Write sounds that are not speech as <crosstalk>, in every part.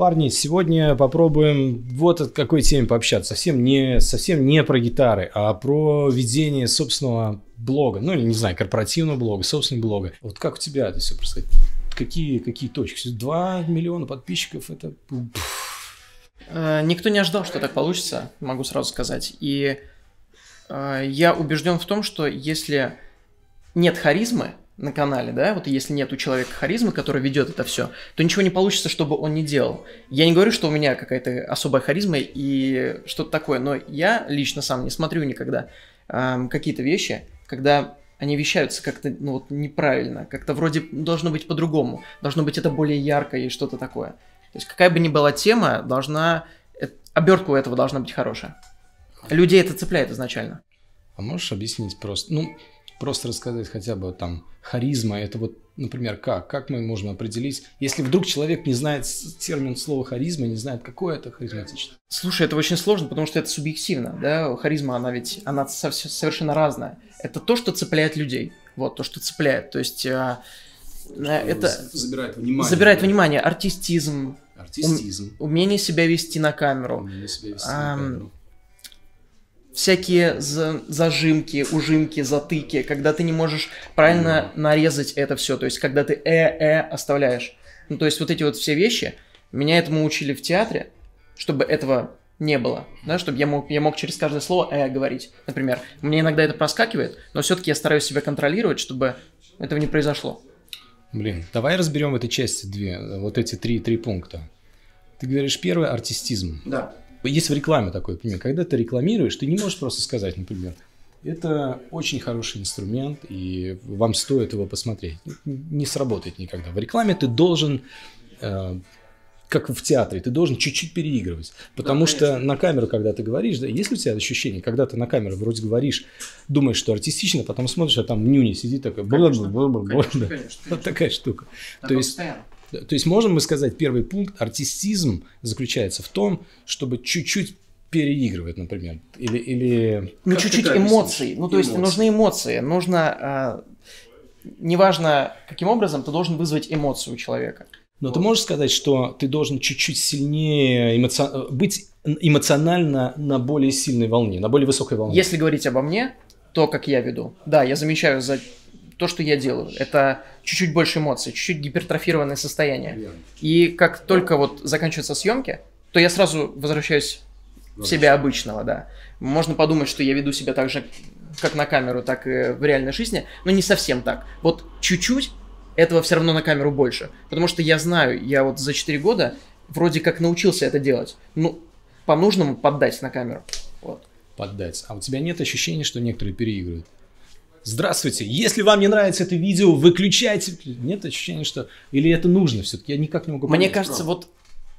Парни, сегодня попробуем вот от какой теме пообщаться. Совсем не, совсем не про гитары, а про ведение собственного блога. Ну, или, не знаю, корпоративного блога, собственного блога. Вот как у тебя это все происходит? Какие, какие точки? Два миллиона подписчиков, это... Э, никто не ожидал, что так получится, могу сразу сказать. И э, я убежден в том, что если нет харизмы, на канале, да, вот если нет у человека харизмы, который ведет это все, то ничего не получится, чтобы он не делал. Я не говорю, что у меня какая-то особая харизма и что-то такое, но я лично сам не смотрю никогда эм, какие-то вещи, когда они вещаются как-то ну, вот, неправильно, как-то вроде должно быть по-другому, должно быть это более ярко и что-то такое. То есть какая бы ни была тема, должна э, обертка у этого должна быть хорошая. Людей это цепляет изначально. А можешь объяснить просто? Ну, просто рассказать хотя бы там харизма, это вот, например, как? Как мы можем определить, если вдруг человек не знает термин слова харизма, не знает, какое это харизматично? Слушай, это очень сложно, потому что это субъективно, да, харизма, она ведь, она совершенно разная. Это то, что цепляет людей, вот, то, что цепляет, то есть... А, что это забирает внимание. Забирает да? внимание, артистизм, артистизм. Ум, умение себя вести на камеру. Умение себя вести а, на камеру всякие зажимки, ужимки, затыки, когда ты не можешь правильно нарезать это все, то есть когда ты э-э оставляешь. Ну, то есть вот эти вот все вещи, меня этому учили в театре, чтобы этого не было, да, чтобы я мог, я мог через каждое слово «э» говорить, например. Мне иногда это проскакивает, но все-таки я стараюсь себя контролировать, чтобы этого не произошло. Блин, давай разберем в этой части две, вот эти три, три пункта. Ты говоришь, первый – артистизм. Да. Есть в рекламе такой пример. Когда ты рекламируешь, ты не можешь просто сказать, например, это очень хороший инструмент, и вам стоит его посмотреть. Не сработает никогда. В рекламе ты должен, э, как в театре, ты должен чуть-чуть переигрывать. Потому да, что на камеру, когда ты говоришь, да, есть ли у тебя ощущение, когда ты на камеру вроде говоришь, думаешь, что артистично, потом смотришь, а там в нюне сидит такой, конечно, конечно, конечно, вот такая штука. То есть, постоянно. То есть можем мы сказать, первый пункт, артистизм заключается в том, чтобы чуть-чуть переигрывать, например, или... или... Ну, чуть-чуть эмоций, ну, то эмоции. есть нужны эмоции, нужно, э, неважно каким образом, ты должен вызвать эмоцию у человека. Но вот. ты можешь сказать, что ты должен чуть-чуть сильнее эмоци... быть эмоционально на более сильной волне, на более высокой волне? Если говорить обо мне, то, как я веду, да, я замечаю за то, что я делаю. Это чуть-чуть больше эмоций, чуть-чуть гипертрофированное состояние. И как только вот заканчиваются съемки, то я сразу возвращаюсь в себя обычного, да. Можно подумать, что я веду себя так же, как на камеру, так и в реальной жизни, но не совсем так. Вот чуть-чуть этого все равно на камеру больше. Потому что я знаю, я вот за 4 года вроде как научился это делать. Ну, по-нужному поддать на камеру. Вот. Поддать. А у тебя нет ощущения, что некоторые переигрывают? Здравствуйте, если вам не нравится это видео, выключайте. Нет ощущения, что... Или это нужно все-таки? Я никак не могу понять. Мне кажется, вот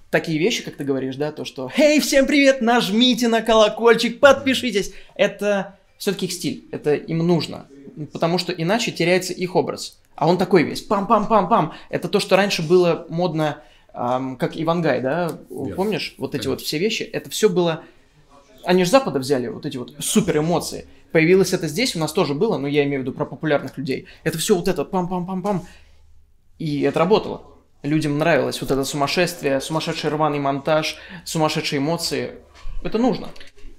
такие вещи, как ты говоришь, да, то, что «Эй, всем привет, нажмите на колокольчик, подпишитесь». Это все-таки их стиль, это им нужно, потому что иначе теряется их образ. А он такой весь, пам-пам-пам-пам. Это то, что раньше было модно, эм, как Ивангай, да, Верно. помнишь? Вот эти Конечно. вот все вещи, это все было... Они же Запада взяли вот эти вот супер эмоции. Появилось это здесь, у нас тоже было, но я имею в виду про популярных людей. Это все вот это пам-пам-пам-пам. И это работало. Людям нравилось вот это сумасшествие, сумасшедший рваный монтаж, сумасшедшие эмоции. Это нужно.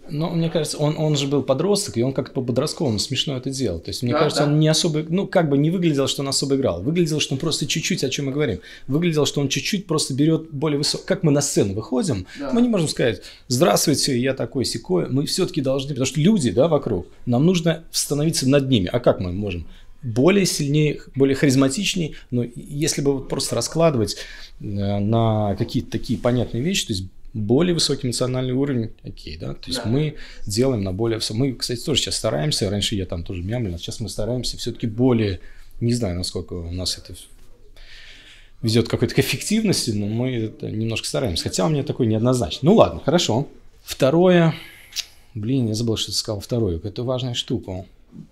Но мне кажется, он, он же был подросток, и он как-то по-подростковому смешно это делал. То есть, мне да, кажется, да. он не особо, ну, как бы не выглядел, что он особо играл. Выглядело, что он просто чуть-чуть, о чем мы говорим. Выглядело, что он чуть-чуть просто берет более высоко. Как мы на сцену выходим, да. мы не можем сказать, здравствуйте, я такой секой. Мы все-таки должны, потому что люди, да, вокруг, нам нужно становиться над ними. А как мы можем? более сильнее, более харизматичнее, но если бы вот просто раскладывать э, на какие-то такие понятные вещи, то есть более высокий эмоциональный уровень, окей, да, то есть да. мы делаем на более... Мы, кстати, тоже сейчас стараемся, раньше я там тоже мямлил, а сейчас мы стараемся все-таки более, не знаю, насколько у нас это ведет к какой-то эффективности, но мы это немножко стараемся, хотя у меня такой неоднозначный. Ну ладно, хорошо. Второе, блин, я забыл, что ты сказал, второе, это важная штука.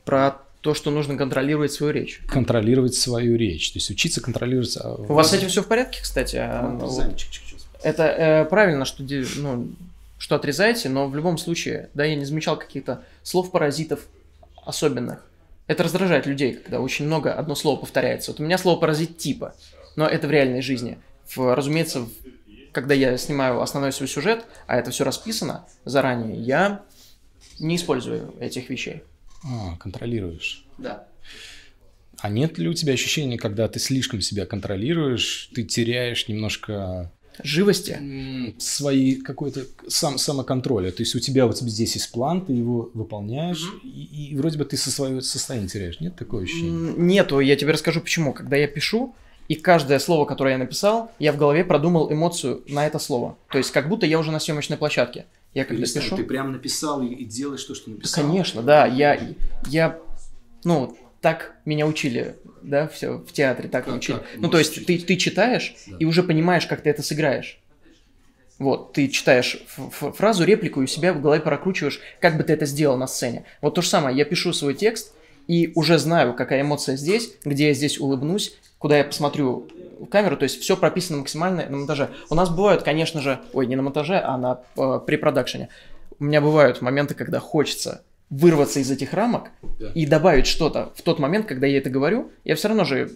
Про то, что нужно контролировать свою речь. Контролировать свою речь, то есть учиться контролировать... А, у вас с этим все в порядке, кстати? А, вот. Это э, правильно, что, ну, что отрезаете, но в любом случае, да, я не замечал каких-то слов-паразитов особенных. Это раздражает людей, когда очень много одно слово повторяется. Вот у меня слово паразит типа, но это в реальной жизни. В, разумеется, в когда я снимаю основной свой сюжет, а это все расписано заранее, я не использую этих вещей. А, контролируешь. Да. А нет ли у тебя ощущения, когда ты слишком себя контролируешь, ты теряешь немножко живости? Свои какой-то сам, самоконтроля. То есть у тебя вот здесь есть план, ты его выполняешь, угу. и, и вроде бы ты со своего состояния теряешь. Нет такого ощущения? Нету, я тебе расскажу почему. Когда я пишу, и каждое слово, которое я написал, я в голове продумал эмоцию на это слово. То есть как будто я уже на съемочной площадке. Я когда Перестань, пишу... Ты прям написал и, и делаешь то, что написал? Конечно, да. Я, я, ну, так меня учили, да, все в театре так как, учили. Как? Ну, то есть ты, ты читаешь да. и уже понимаешь, как ты это сыграешь. Вот, ты читаешь фразу, реплику и у себя в голове прокручиваешь, как бы ты это сделал на сцене. Вот то же самое, я пишу свой текст и уже знаю, какая эмоция здесь, где я здесь улыбнусь, куда я посмотрю камеру, то есть все прописано максимально на монтаже. У нас бывают, конечно же, ой, не на монтаже, а на э, препродакшене. У меня бывают моменты, когда хочется вырваться из этих рамок да. и добавить что-то в тот момент, когда я это говорю, я все равно же,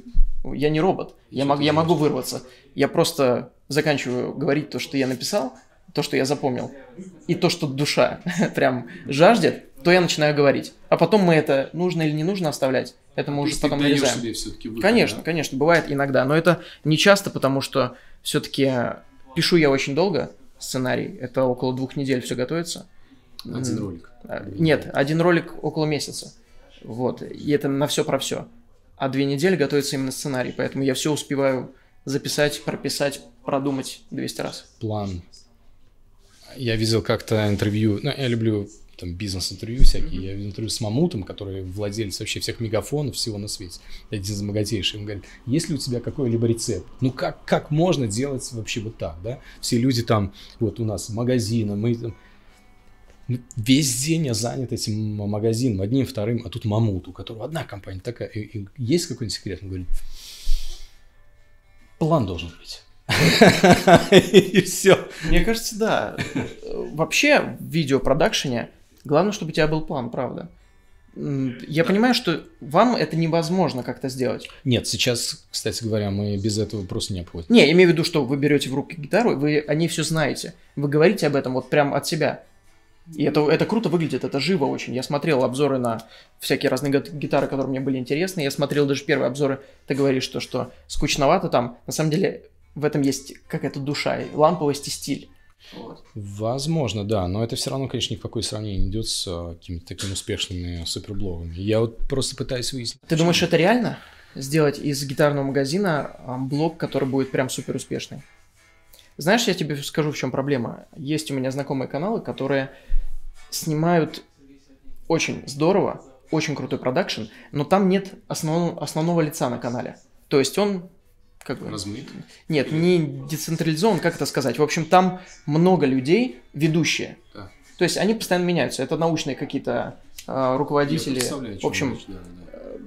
я не робот, я, мог, я могу вырваться. Я просто заканчиваю говорить то, что я написал, то, что я запомнил, и то, что душа <laughs> прям жаждет, то я начинаю говорить. А потом мы это нужно или не нужно оставлять, это мы уже потом нарезаем. Себе выход, конечно, да? конечно, бывает иногда, но это не часто, потому что все-таки пишу я очень долго сценарий, это около двух недель все готовится. Один ролик. А, нет, один ролик около месяца. Вот, и это на все про все. А две недели готовится именно сценарий, поэтому я все успеваю записать, прописать, продумать 200 раз. План. Я видел как-то интервью, ну, я люблю там бизнес-интервью всякие. Mm-hmm. Я видел интервью с Мамутом, который владелец вообще всех мегафонов, всего на свете. Один из богатейших. Он говорит, есть ли у тебя какой-либо рецепт? Ну, как, как можно делать вообще вот так, да? Все люди там, вот у нас магазины, мы там, весь день я занят этим магазином, одним, вторым, а тут Мамут, у которого одна компания такая. И, и есть какой-нибудь секрет? Он говорит, план должен быть. <laughs> И все. Мне кажется, да. Вообще в видеопродакшене главное, чтобы у тебя был план, правда. Я понимаю, что вам это невозможно как-то сделать. Нет, сейчас, кстати говоря, мы без этого просто не обходим. Не, имею в виду, что вы берете в руки гитару, вы о ней все знаете. Вы говорите об этом вот прям от себя. И это, это круто выглядит, это живо очень. Я смотрел обзоры на всякие разные гитары, которые мне были интересны. Я смотрел даже первые обзоры. Ты говоришь, что, что скучновато там. На самом деле в этом есть какая-то душа, ламповость и стиль. Вот. Возможно, да, но это все равно, конечно, ни в какое сравнение не идет с а, какими-то такими успешными суперблогами. Я вот просто пытаюсь выяснить. Ты думаешь, это реально? Сделать из гитарного магазина блог, который будет прям супер успешный? Знаешь, я тебе скажу, в чем проблема. Есть у меня знакомые каналы, которые снимают очень здорово, очень крутой продакшн, но там нет основного, основного лица на канале. То есть он как бы... Размыт? Нет, не децентрализован, как это сказать. В общем, там много людей, ведущие. Да. То есть они постоянно меняются. Это научные какие-то э, руководители, в общем, да, да. Э,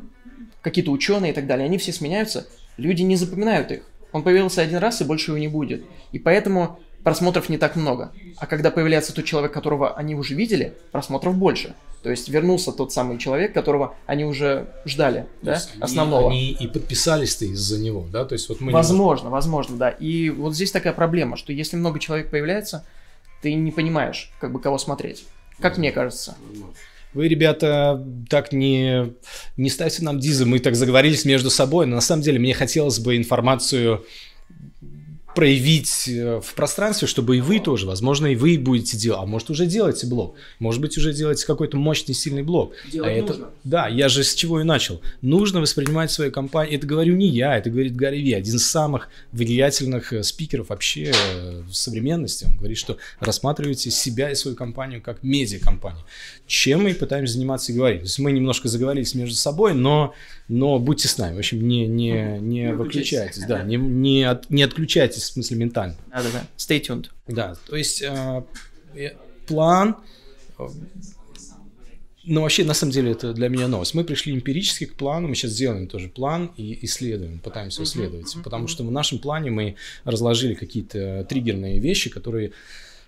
какие-то ученые и так далее. Они все сменяются. Люди не запоминают их. Он появился один раз и больше его не будет. И поэтому просмотров не так много. А когда появляется тот человек, которого они уже видели, просмотров больше. То есть вернулся тот самый человек, которого они уже ждали, То да, они, основного. Они и подписались-то из-за него, да, то есть вот мы. Возможно, не... возможно, да. И вот здесь такая проблема, что если много человек появляется, ты не понимаешь, как бы кого смотреть. Как возможно. мне кажется. Вы, ребята, так не, не ставьте нам дизы, мы так заговорились между собой, но на самом деле мне хотелось бы информацию проявить э, в пространстве, чтобы и вы тоже, возможно, и вы будете делать, а может уже делаете блог, может быть уже делаете какой-то мощный, сильный блог. Делать а это, нужно. Да, я же с чего и начал. Нужно воспринимать свою компанию, это говорю не я, это говорит Гарри Ви, один из самых влиятельных э, спикеров вообще э, в современности. Он говорит, что рассматривайте себя и свою компанию как медиакомпанию. Чем мы пытаемся заниматься и говорить. То есть мы немножко заговорились между собой, но но будьте с нами. В общем, не, не, не выключайтесь, да, не, не, от, не отключайтесь, в смысле, ментально. Да-да-да, stay tuned. Да, то есть э, план, э, ну, вообще, на самом деле, это для меня новость. Мы пришли эмпирически к плану, мы сейчас делаем тоже план и исследуем, пытаемся исследовать, потому что в нашем плане мы разложили какие-то триггерные вещи, которые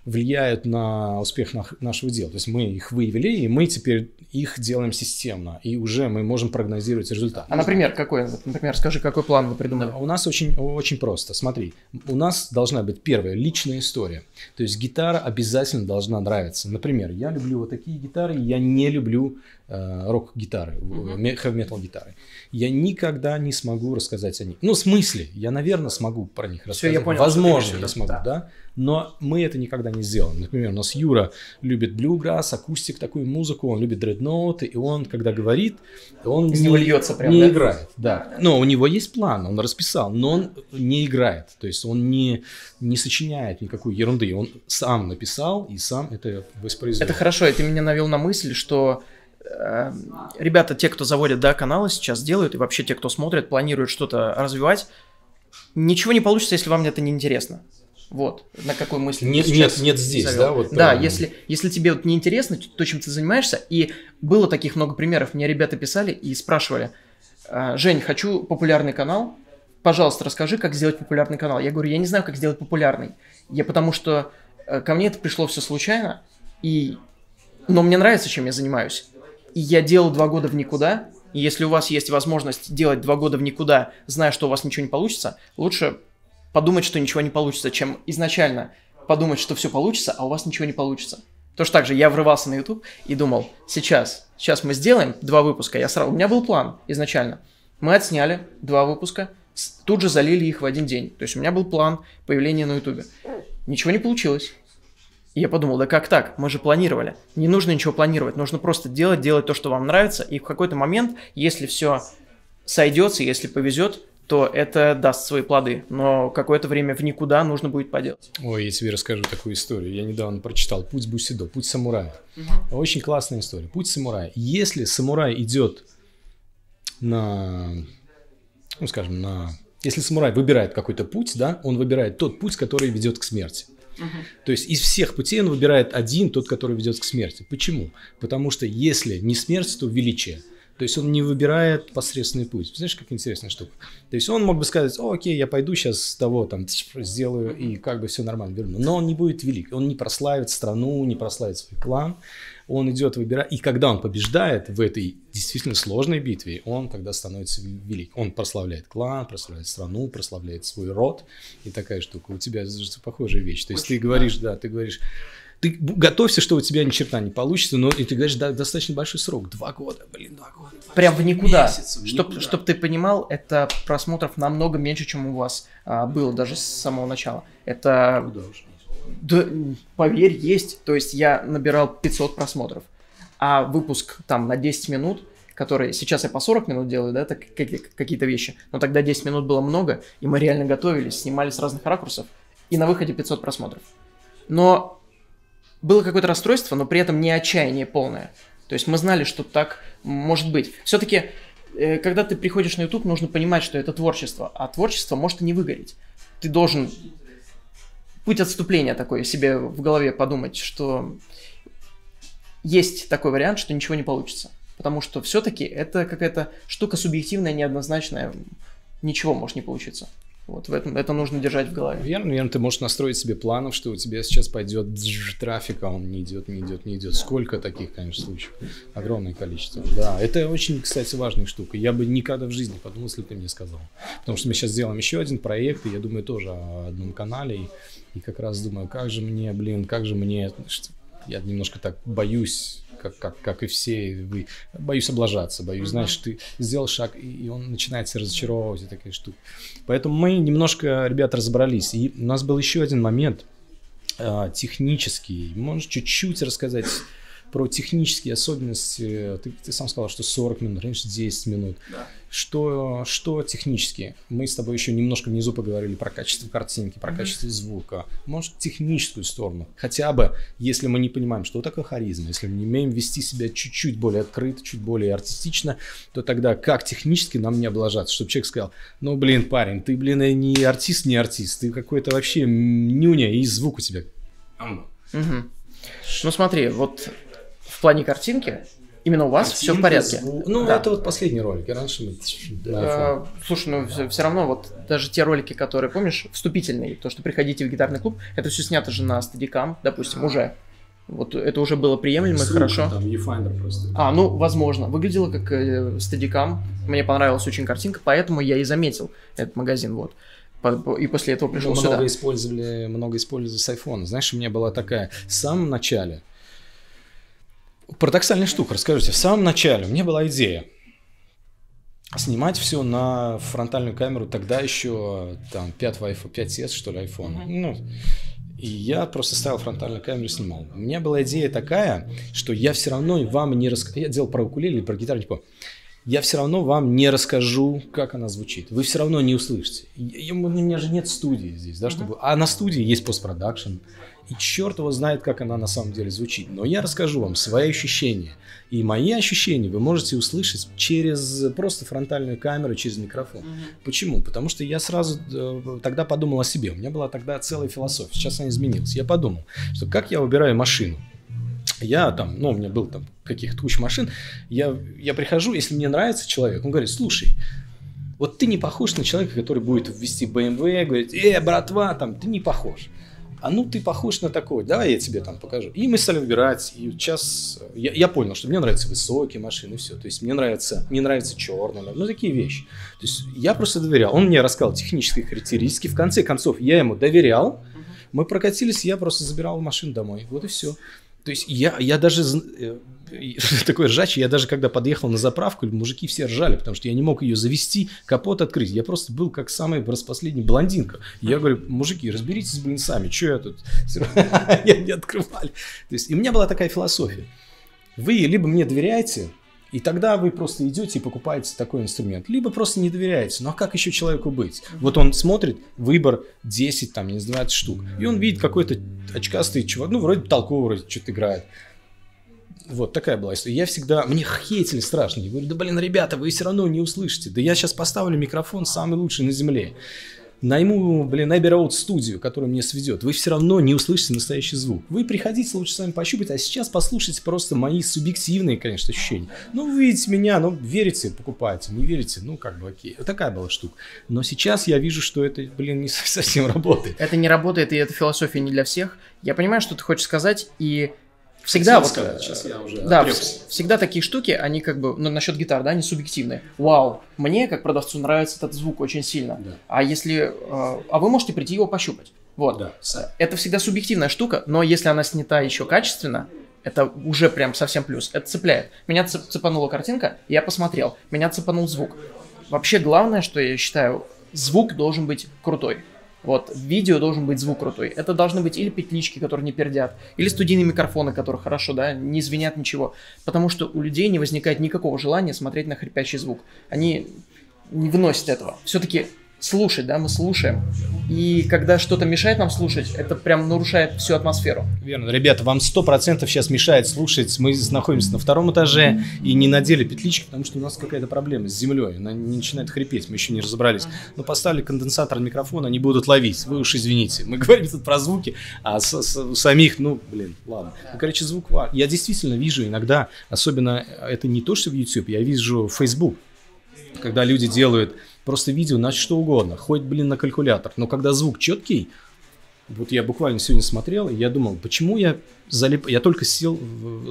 влияют на успех нашего дела. То есть мы их выявили, и мы теперь их делаем системно, и уже мы можем прогнозировать результат. А, например, какой? Например, скажи, какой план вы придумали? У нас очень, очень просто. Смотри, у нас должна быть первая личная история. То есть гитара обязательно должна нравиться. Например, я люблю вот такие гитары, я не люблю рок-гитары, uh-huh. хэви-метал гитары. Я никогда не смогу рассказать о них. Ну, в смысле, я, наверное, смогу про них рассказать. Все, я понял, Возможно, я смогу, да. да но мы это никогда не сделаем. Например, у нас Юра любит блюграсс, акустик, такую музыку, он любит дредноуты, и он, когда говорит, он Из не, льется прям, не да? играет. Да. Но у него есть план, он расписал, но он не играет. То есть он не, не сочиняет никакой ерунды. Он сам написал и сам это воспроизвел. Это хорошо, ты меня навел на мысль, что э, ребята, те, кто заводят да, каналы сейчас делают, и вообще те, кто смотрит, планируют что-то развивать, ничего не получится, если вам это не интересно. Вот, на какой мысли нет, нет, нет здесь, завел. да? Вот, да, если, если тебе вот неинтересно то, чем ты занимаешься, и было таких много примеров, мне ребята писали и спрашивали, «А, Жень, хочу популярный канал, пожалуйста, расскажи, как сделать популярный канал. Я говорю, я не знаю, как сделать популярный. Я потому что э, ко мне это пришло все случайно, и... но мне нравится, чем я занимаюсь. И я делал два года в никуда, и если у вас есть возможность делать два года в никуда, зная, что у вас ничего не получится, лучше подумать, что ничего не получится, чем изначально подумать, что все получится, а у вас ничего не получится. Тоже так же я врывался на YouTube и думал, сейчас, сейчас мы сделаем два выпуска. Я сразу, у меня был план изначально. Мы отсняли два выпуска, тут же залили их в один день. То есть у меня был план появления на YouTube. Ничего не получилось. И я подумал, да как так? Мы же планировали. Не нужно ничего планировать, нужно просто делать, делать то, что вам нравится. И в какой-то момент, если все сойдется, если повезет, то это даст свои плоды. Но какое-то время в никуда нужно будет поделать. Ой, я тебе расскажу такую историю. Я недавно прочитал «Путь Бусидо», «Путь самурая». Угу. Очень классная история. «Путь самурая». Если самурай идет на, ну скажем, на... Если самурай выбирает какой-то путь, да, он выбирает тот путь, который ведет к смерти. Угу. То есть из всех путей он выбирает один, тот, который ведет к смерти. Почему? Потому что если не смерть, то величие. То есть он не выбирает посредственный путь. Знаешь, как интересная штука. То есть он мог бы сказать, О, окей, я пойду сейчас с того, там, сделаю, и как бы все нормально верну. Но он не будет велик. Он не прославит страну, не прославит свой клан. Он идет выбирать. И когда он побеждает в этой действительно сложной битве, он тогда становится велик. Он прославляет клан, прославляет страну, прославляет свой род. И такая штука. У тебя похожая вещь. То есть ты говоришь, да, ты говоришь, ты готовься, что у тебя ни черта не получится, но и ты говоришь, да, достаточно большой срок, два года, блин, два года. Прям в никуда. Месяцев, чтоб, чтоб ты понимал, это просмотров намного меньше, чем у вас а, было даже с самого начала. Это... Да, поверь, есть. То есть я набирал 500 просмотров, а выпуск там на 10 минут, который сейчас я по 40 минут делаю, да, так, какие-то вещи, но тогда 10 минут было много, и мы реально готовились, снимали с разных ракурсов, и на выходе 500 просмотров. Но было какое-то расстройство, но при этом не отчаяние полное. То есть мы знали, что так может быть. Все-таки, э, когда ты приходишь на YouTube, нужно понимать, что это творчество, а творчество может и не выгореть. Ты должен путь отступления такой себе в голове подумать, что есть такой вариант, что ничего не получится. Потому что все-таки это какая-то штука субъективная, неоднозначная. Ничего может не получиться. Вот в этом это нужно держать в голове. Верно, верно. Ты можешь настроить себе планов, что у тебя сейчас пойдет трафик, а он не идет, не идет, не идет. Сколько таких, конечно, случаев? Огромное количество. Да, это очень, кстати, важная штука. Я бы никогда в жизни подумал, если ты мне сказал. Потому что мы сейчас сделаем еще один проект, и я думаю тоже о одном канале. И, и как раз думаю, как же мне, блин, как же мне... Я немножко так боюсь как, как, как и все, вы, боюсь облажаться, боюсь, mm-hmm. знаешь, ты сделал шаг, и, и он начинает себя разочаровывать и такая штука. Поэтому мы немножко, ребят, разобрались. И у нас был еще один момент э, технический. Можешь чуть-чуть рассказать про технические особенности. Ты, ты сам сказал, что 40 минут, раньше 10 минут. Да. Что, что технически? Мы с тобой еще немножко внизу поговорили про качество картинки, про mm-hmm. качество звука. Может, техническую сторону. Хотя бы, если мы не понимаем, что такое харизма, если мы не умеем вести себя чуть-чуть более открыто, чуть более артистично, то тогда как технически нам не облажаться? Чтобы человек сказал, ну, блин, парень, ты, блин, не артист, не артист, ты какой-то вообще нюня, и звук у тебя. Угу. Ну смотри, вот в плане картинки Именно у вас все в порядке. Ну, да. это вот последний ролик. И раньше мы э, Слушай, ну все, все равно вот даже те ролики, которые, помнишь, вступительные, то, что приходите в гитарный клуб, это все снято же на стадикам, допустим, уже. Вот это уже было приемлемо, Ссылка, хорошо. Там Viewfinder просто. А, ну, возможно. Выглядело как э, стадикам. Мне понравилась очень картинка, поэтому я и заметил этот магазин, вот. И после этого пришел много сюда. Использовали, много использовали с iPhone. Знаешь, у меня была такая в самом начале. Парадоксальная штука, расскажу тебе. В самом начале у меня была идея снимать все на фронтальную камеру тогда еще там 5 iPhone, 5s что ли iPhone. Uh-huh. Ну, и я просто ставил фронтальную камеру и снимал. У меня была идея такая, что я все равно вам не расскажу. Я делал про укулеле или про гитару, типа, я все равно вам не расскажу, как она звучит. Вы все равно не услышите. Я, у меня же нет студии здесь, да, чтобы... А на студии есть постпродакшн. И черт его знает, как она на самом деле звучит. Но я расскажу вам свои ощущения. И мои ощущения вы можете услышать через просто фронтальную камеру, через микрофон. Mm-hmm. Почему? Потому что я сразу э, тогда подумал о себе. У меня была тогда целая философия. Сейчас она изменилась. Я подумал, что как я выбираю машину. Я там, ну, у меня был там каких-то куча машин. Я, я прихожу, если мне нравится человек, он говорит, слушай, вот ты не похож на человека, который будет ввести BMW, говорит, э, братва, там, ты не похож а ну ты похож на такой, давай я тебе там покажу. И мы стали выбирать, и сейчас я, я понял, что мне нравятся высокие машины, все. То есть мне нравится, мне нравится черная, ну такие вещи. То есть я просто доверял. Он мне рассказал технические характеристики. В конце концов, я ему доверял. Мы прокатились, я просто забирал машину домой. Вот и все. То есть я, я даже э, <laughs> такой ржачий, я даже когда подъехал на заправку, мужики все ржали, потому что я не мог ее завести, капот открыть. Я просто был как самый распоследний блондинка. Я говорю, мужики, разберитесь, блин, сами, что я тут? <laughs> Я не открывали. То есть, и у меня была такая философия. Вы либо мне доверяете, и тогда вы просто идете и покупаете такой инструмент. Либо просто не доверяете. Ну а как еще человеку быть? Вот он смотрит, выбор 10, там, не знаю, 20 штук. И он видит какой-то очкастый чувак, ну вроде толковый, вроде что-то играет. Вот такая была история. Я всегда, мне хейтили страшно. Я говорю, да блин, ребята, вы все равно не услышите. Да я сейчас поставлю микрофон самый лучший на земле. Найму, блин, Abbey Road студию, которая мне сведет. Вы все равно не услышите настоящий звук. Вы приходите лучше сами пощупать, а сейчас послушайте просто мои субъективные, конечно, ощущения. Ну, вы видите меня, ну, верите, покупайте, не верите, ну, как бы окей. Вот такая была штука. Но сейчас я вижу, что это, блин, не совсем <laughs> работает. Это не работает, и эта философия не для всех. Я понимаю, что ты хочешь сказать, и Всегда вот, сказать, сейчас я уже да, отрекся. всегда такие штуки, они как бы, ну, насчет гитар, да, они субъективные. Вау, мне, как продавцу, нравится этот звук очень сильно. Да. А если, э, а вы можете прийти его пощупать. Вот. Да. Это всегда субъективная штука, но если она снята еще качественно, это уже прям совсем плюс. Это цепляет. Меня цепанула картинка, я посмотрел. Меня цепанул звук. Вообще главное, что я считаю, звук должен быть крутой. Вот, в видео должен быть звук крутой. Это должны быть или петлички, которые не пердят, или студийные микрофоны, которые хорошо, да, не звенят ничего. Потому что у людей не возникает никакого желания смотреть на хрипящий звук. Они не выносят этого. Все-таки слушать, да, мы слушаем. И когда что-то мешает нам слушать, это прям нарушает всю атмосферу. Верно. Ребята, вам сто процентов сейчас мешает слушать. Мы находимся на втором этаже и не надели петлички, потому что у нас какая-то проблема с землей. Она не начинает хрипеть, мы еще не разобрались. Но поставили конденсатор микрофона, они будут ловить. Вы уж извините. Мы <laughs> говорим тут про звуки, а с, с, самих, ну, блин, ладно. Ну, короче, звук Я действительно вижу иногда, особенно это не то, что в YouTube, я вижу Facebook, когда люди делают просто видео на что угодно, хоть, блин, на калькулятор. Но когда звук четкий, вот я буквально сегодня смотрел, и я думал, почему я залип... Я только сел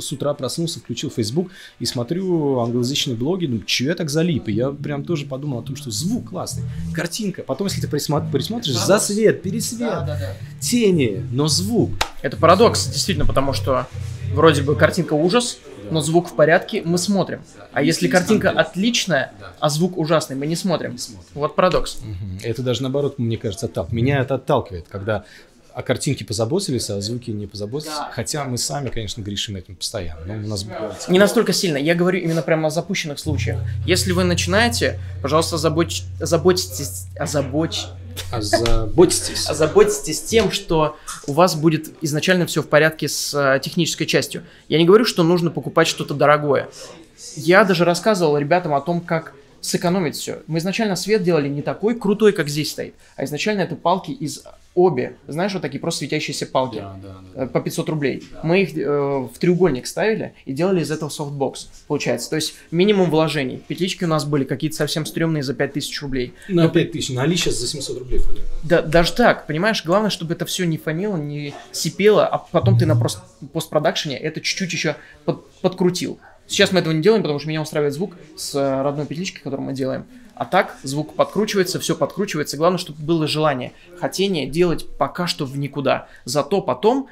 с утра, проснулся, включил Facebook и смотрю англоязычные блоги, думаю, чего я так залип? И я прям тоже подумал о том, что звук классный, картинка. Потом, если ты присмотр... присмотришь, за свет, пересвет, да, да, да. тени, но звук. Это парадокс, действительно, потому что вроде бы картинка ужас, но звук в порядке, мы смотрим. А если картинка отличная, а звук ужасный, мы не смотрим. Вот парадокс. Это даже наоборот, мне кажется, отталкивает. Меня это отталкивает, когда о картинке позаботились, а о звуке не позаботились. Да. Хотя мы сами, конечно, грешим этим постоянно. Но у нас... Не настолько сильно. Я говорю именно прямо о запущенных случаях. Если вы начинаете, пожалуйста, забудь, заботьтесь, озабочь, Озаботьтесь. Озаботьтесь тем, что у вас будет изначально все в порядке с э, технической частью. Я не говорю, что нужно покупать что-то дорогое. Я даже рассказывал ребятам о том, как сэкономить все. Мы изначально свет делали не такой крутой, как здесь стоит, а изначально это палки из OBI. Знаешь, вот такие просто светящиеся палки да, да, да. Э, по 500 рублей. Да. Мы их э, в треугольник ставили и делали из этого софтбокс, получается. То есть минимум вложений. Петлички у нас были какие-то совсем стрёмные за 5000 рублей. На Но... 5000, на Али сейчас за 700 рублей. Да, даже так, понимаешь, главное, чтобы это все не фонило, не сипело, а потом ты на постпродакшене это чуть-чуть еще под, подкрутил. Сейчас мы этого не делаем, потому что меня устраивает звук с э, родной петличкой, которую мы делаем. А так звук подкручивается, все подкручивается. Главное, чтобы было желание, хотение делать пока что в никуда. Зато потом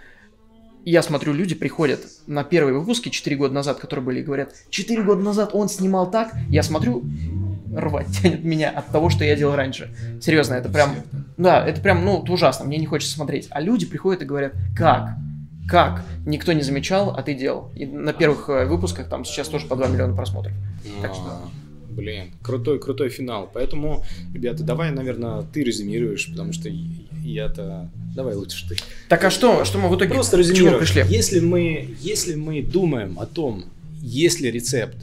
я смотрю, люди приходят на первые выпуски 4 года назад, которые были, и говорят, 4 года назад он снимал так. Я смотрю, рвать тянет меня от того, что я делал раньше. Серьезно, это прям, да, это прям, ну, это ужасно, мне не хочется смотреть. А люди приходят и говорят, как? Как? Никто не замечал, а ты делал. И на первых э, выпусках там сейчас тоже по 2 миллиона просмотров. Так что... Блин, крутой, крутой финал. Поэтому, ребята, давай, наверное, ты резюмируешь, потому что я-то... Давай лучше ты. Так а что, что мы в итоге Просто резюмируем. пришли? Если мы, если мы думаем о том, есть ли рецепт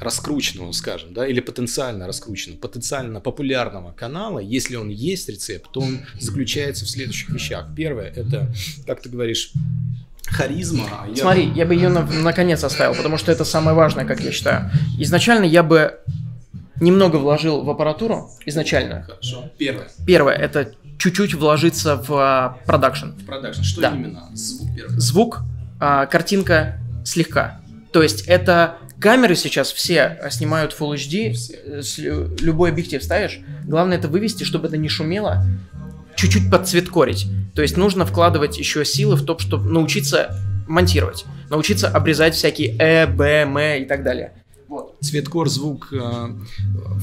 раскрученного, скажем, да, или потенциально раскрученного, потенциально популярного канала, если он есть рецепт, то он заключается в следующих вещах. Первое, это, как ты говоришь, харизма. А Смотри, я бы ее <laughs> на, наконец оставил, потому что это самое важное, как я считаю. Изначально я бы немного вложил в аппаратуру, изначально. Хорошо. Первое. Первое, это чуть-чуть вложиться в продакшн. В продакшн, что да. именно? Звук первый. Звук, а, картинка слегка. То есть это камеры сейчас все снимают Full HD, все. любой объектив ставишь. Главное это вывести, чтобы это не шумело, чуть-чуть подцветкорить. То есть нужно вкладывать еще силы в то, чтобы научиться монтировать, научиться обрезать всякие э, б, м и так далее. Вот. Цветкор, звук э,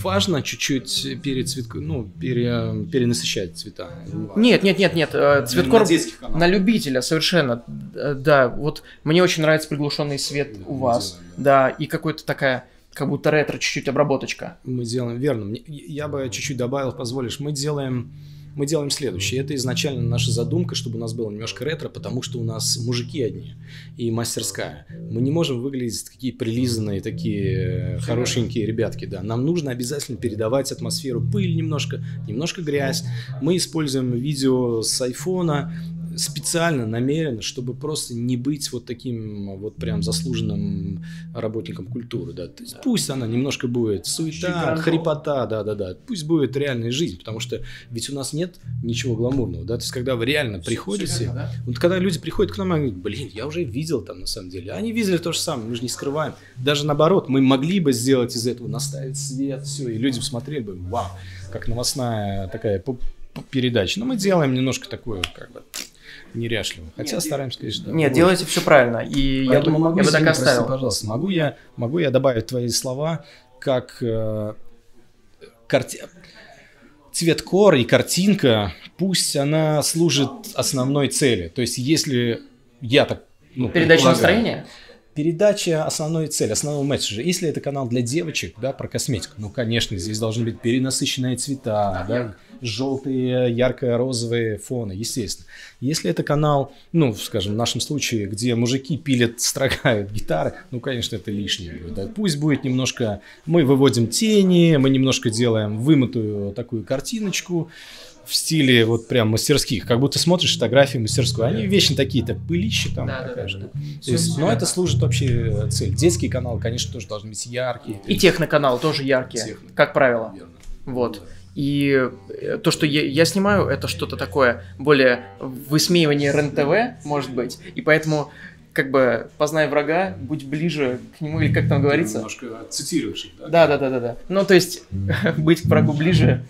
важно чуть-чуть перед цветко, ну, пере, перенасыщать цвета. Нет, нет, нет, нет. Э, цветкор на, на любителя совершенно. Да, вот мне очень нравится приглушенный свет да, у вас. Делаем, да. да, и какой-то такая как будто ретро чуть-чуть обработочка. Мы делаем, верно. Я бы чуть-чуть добавил, позволишь. Мы делаем мы делаем следующее. Это изначально наша задумка, чтобы у нас было немножко ретро, потому что у нас мужики одни и мастерская. Мы не можем выглядеть такие прилизанные, такие хорошенькие ребятки, да. Нам нужно обязательно передавать атмосферу пыль немножко, немножко грязь. Мы используем видео с айфона, специально, намеренно, чтобы просто не быть вот таким вот прям заслуженным работником культуры, да. То есть пусть она немножко будет суета, хрипота, да-да-да, пусть будет реальная жизнь, потому что ведь у нас нет ничего гламурного, да, то есть когда вы реально приходите, верно, да? вот когда люди приходят к нам и говорят, блин, я уже видел там на самом деле, они видели то же самое, мы же не скрываем, даже наоборот, мы могли бы сделать из этого, наставить свет, все, и люди посмотрели бы, вау, как новостная такая передача, но мы делаем немножко такую, как бы, неряшливо. Хотя нет, стараемся, конечно. Нет, делайте все правильно. И я думаю, могу я бы так оставил. Пожалуйста, могу я, могу я добавить твои слова как э, карти... цветкор и картинка, пусть она служит основной цели. То есть, если я так ну, Передача настроения? Передача основной цели, основного месседжа. Если это канал для девочек, да, про косметику, ну, конечно, здесь должны быть перенасыщенные цвета, да, желтые, ярко-розовые фоны, естественно. Если это канал, ну, скажем, в нашем случае, где мужики пилят, строгают гитары, ну, конечно, это лишнее. Да. Пусть будет немножко, мы выводим тени, мы немножко делаем вымытую такую картиночку, в стиле вот прям мастерских, как будто смотришь фотографии мастерской, они вечно такие-то пылища там да, такая да, же. То есть, но это служит вообще цель. Детский канал, конечно, тоже должны быть яркие. И техноканал тоже яркие, Техно. как правило. Верно. Вот. Да. И э, то, что я, я снимаю, это что-то такое более высмеивание РЕН-ТВ, может быть. И поэтому как бы познай врага, будь ближе к нему, или как там говорится. Немножко цитируешь, да? Да, да, да, да, да. Ну, то есть <laughs> быть к врагу ближе,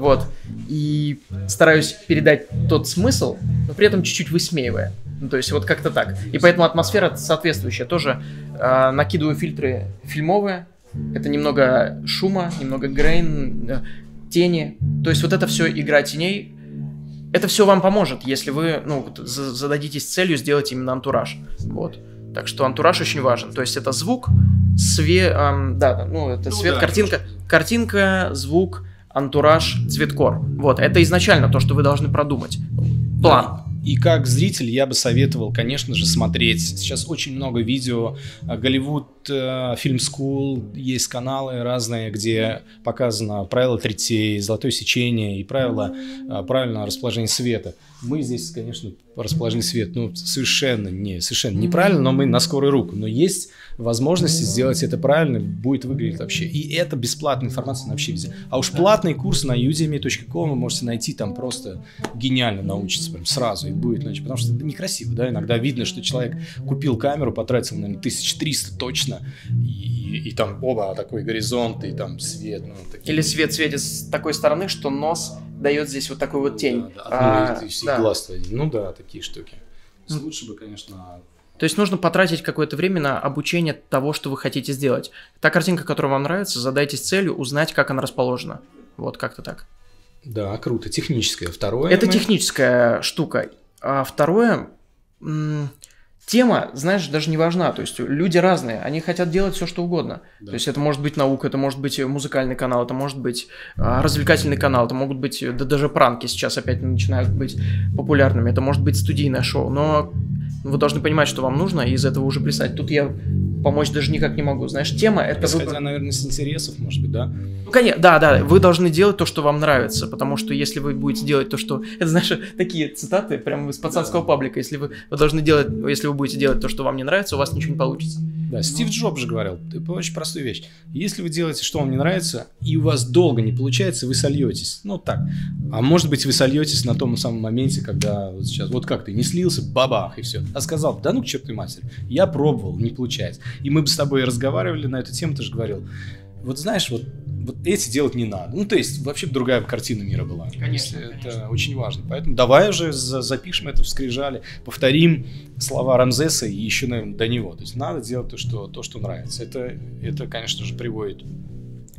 вот. И стараюсь передать тот смысл, но при этом чуть-чуть высмеивая. Ну, то есть вот как-то так. И поэтому атмосфера соответствующая. Тоже э, накидываю фильтры фильмовые. Это немного шума, немного грейн, э, тени. То есть вот это все игра теней. Это все вам поможет, если вы ну, зададитесь целью сделать именно антураж. Вот. Так что антураж очень важен. То есть это звук, свет, эм, да, ну это ну, свет, да, картинка, конечно. картинка, звук, антураж, цветкор. Вот, это изначально то, что вы должны продумать. План. и как зритель я бы советовал, конечно же, смотреть. Сейчас очень много видео. Голливуд Фильм School, есть каналы разные, где показано правила третей, золотое сечение и правила правильного расположения света. Мы здесь, конечно, расположили свет, ну, совершенно не, совершенно неправильно, но мы на скорую руку. Но есть возможности сделать это правильно, будет выглядеть вообще. И это бесплатная информация на вообще везде. А уж платный курс на udemy.com вы можете найти там просто гениально научиться прям сразу и будет, значит, потому что это некрасиво, да, иногда видно, что человек купил камеру, потратил, наверное, 1300 точно, и, и, и там оба такой горизонт, и там свет. Ну, такие... Или свет светит с такой стороны, что нос дает здесь вот такую вот тень. Да, да, а, да. глаз Ну да, такие штуки. Лучше бы, конечно, то есть нужно потратить какое-то время на обучение того, что вы хотите сделать. Та картинка, которая вам нравится, задайтесь целью узнать, как она расположена. Вот как-то так. Да, круто. Техническое. Второе. Это мы... техническая штука. А второе, тема, знаешь, даже не важна. То есть люди разные, они хотят делать все, что угодно. Да. То есть это может быть наука, это может быть музыкальный канал, это может быть а, развлекательный канал, это могут быть да, даже пранки сейчас опять начинают быть популярными, это может быть студийное шоу. Но вы должны понимать, что вам нужно, и из этого уже плясать. Тут я помочь даже никак не могу. Знаешь, тема это... Исходя, выбор... наверное, с интересов, может быть, да? Ну, конечно, да, да, вы должны делать то, что вам нравится, потому что если вы будете делать то, что... Это, <laughs> знаешь, такие цитаты прямо из пацанского да. паблика. Если вы, вы должны делать, если вы будете делать то, что вам не нравится, у вас ничего не получится. Да, Стив Джобс же говорил, это очень простую вещь. Если вы делаете, что вам не нравится, и у вас долго не получается, вы сольетесь. Ну, так. А может быть, вы сольетесь на том самом моменте, когда вот сейчас, вот как ты, не слился, бабах, и все. А сказал, да ну к чертовой матери, я пробовал, не получается. И мы бы с тобой разговаривали на эту тему, ты же говорил, вот знаешь, вот, вот эти делать не надо. Ну, то есть, вообще другая картина мира была. Конечно. Это конечно. очень важно. Поэтому давай уже запишем это в скрижале, повторим слова Рамзеса и еще, наверное, до него. То есть, надо делать то, что, то, что нравится. Это, это, конечно же, приводит